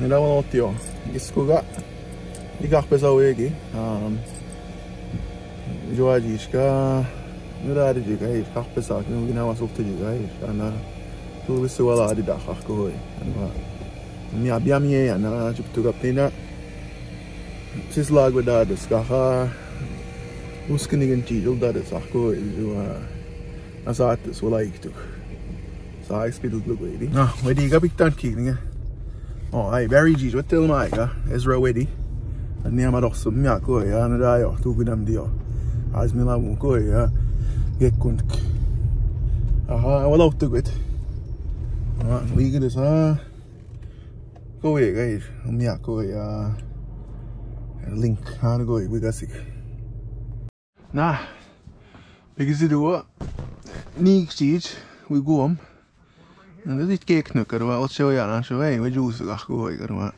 枝物ってよ息子が يقع بزواجي آم جواجي شكا نراري جيجايش قاق بساك نمكن هوا سوف تجيجايش أنا تو بس ولا عادي دا خاق كهوي أنا مي عبيا مي أنا جبتو قبلنا سيس لاغ ودادس قاقا وسكني جنتي جل دادس خاق كهوي جوا أساعتس ولا يكتوك ساعي سبيدل بلوغيدي آه ودي قابيك تان كيغنية ik spidel glug wedi. Ah, wedi gabik tan kikninga. Oh, ai, very G's. What till mai ka? Ezra wedi. Ni ama doch som mia ko ya na da yo tu gudam dio. Az mi la mu ko ya. Get kunt. Aha, wala ut gut. Ah, liga des ha. Ko ye ga ir. Mia ko ya. Link ha na go we gasik. Na. Bigis du Ni G's. We go om. زيت كيك نكر واتشوي على شوي وجوز الأخوي كروا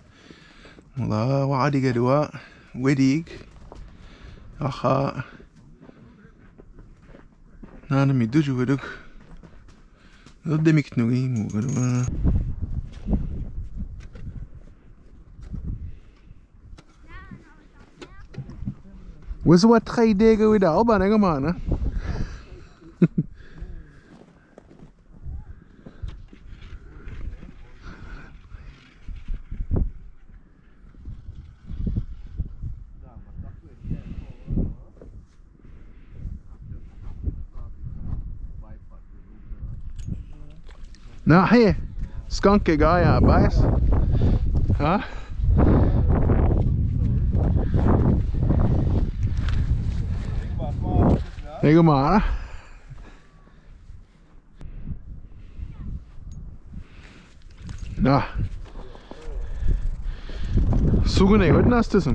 والله وعدي كروا وديك أخا نانا ميدوجو ودوك ضد مكتنوي مو كروا وزوات خيديك ودا أبانا كمان Nei! Skanke Gaia, bæsj. Ja. Ligger med her, da. Ja. Suche nicht, heute hast du es.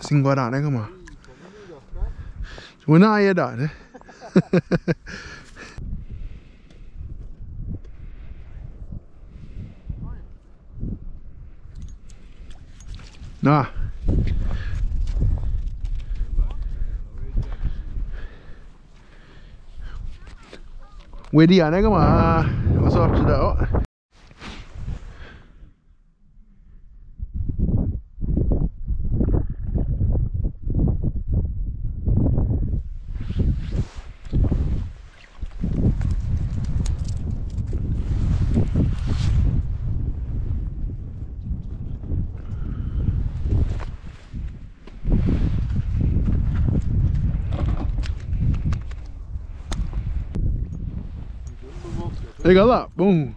Xinh 那个嘛我那也打的。那 cơ 啊，那个嘛，我说知道 Pega lá, bum.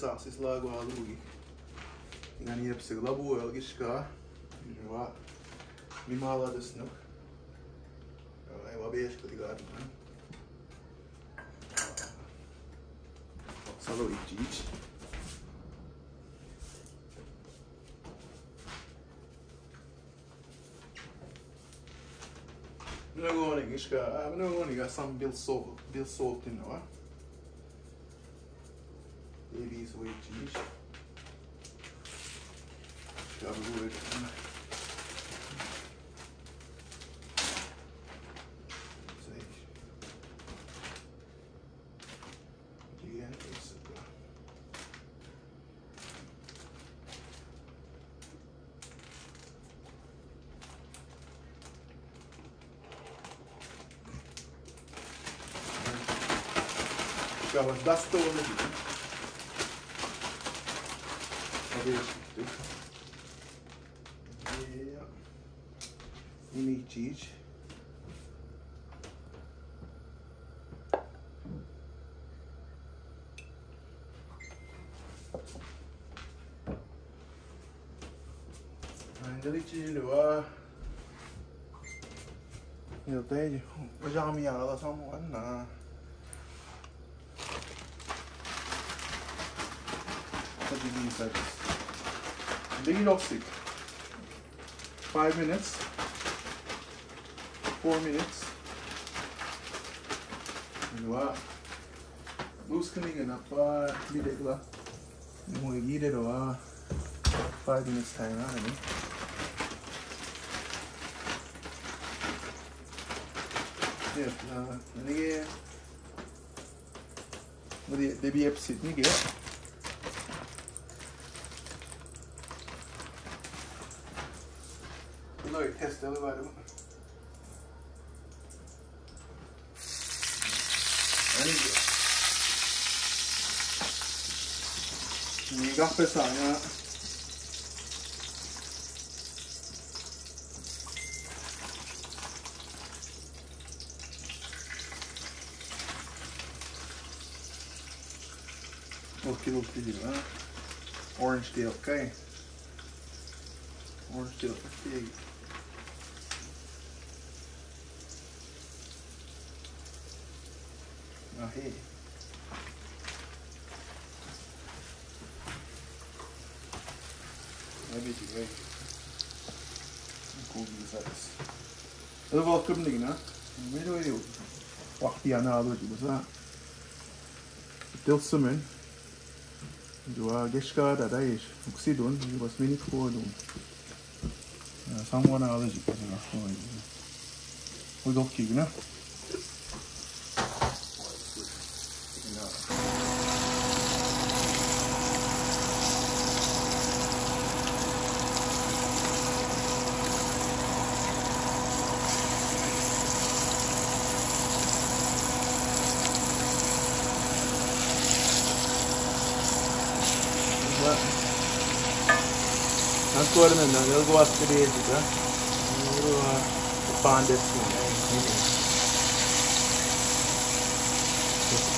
sa si slago na drugi. I na nije se glavu, elgiška, živa, mi mala desno. Evo não kod igarno. Sada ovih čići. Mnogo onih, Iška, mnogo onih, ja sam bil sovtin, bil sovtin, ova. Baby's. Şarjı ettim. Diğer ısıtma. Ficava das 这个鸡，你没吃？俺家的鸡六啊，又逮着，不下面了，咋么办呐？You mean seconds? Lean off. Five minutes. Four minutes. Lua. Loose ka nga pa bidet la. Mo gide do ah. Five minutes time na ni. Yeah, Eloy, testando o barulho. 이가 Que eu 오케이 오케이 오렌지 tail, okay? Orange tail pig. Rahim. Maybe it's right. Golden feathers. Det var kumling, ne? Men det var jo vaktig gjerne alle, vet du, så Delt oksidon, du har smidt på dem. Samgående alle, vet du, så. Ne? Ancora nel guasto di edica, ora fa un destino.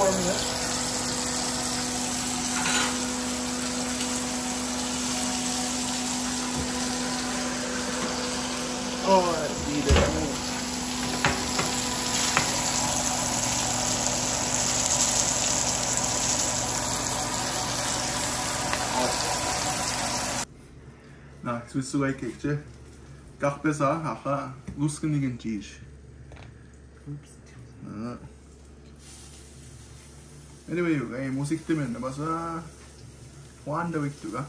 for a minute. Alright, eat it. Na, jetzt wirst du weggehen, Dach besser, nachher, lustig in den Tisch. Ja. anyway 예, musik timen det var så Wanda viktig va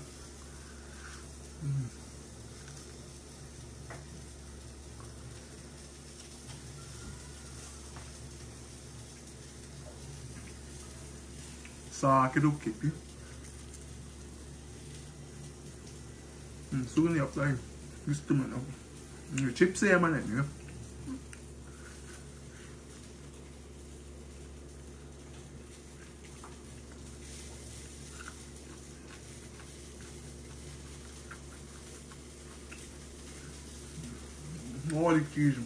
mm. Saker og kippi 음, 수근이 없어요. 뉴스 뜨면 나고. 칩스 해야만 해요. Olha que.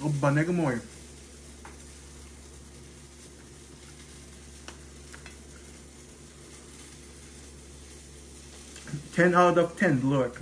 Oba, nega mooi. Ten out of ten, look.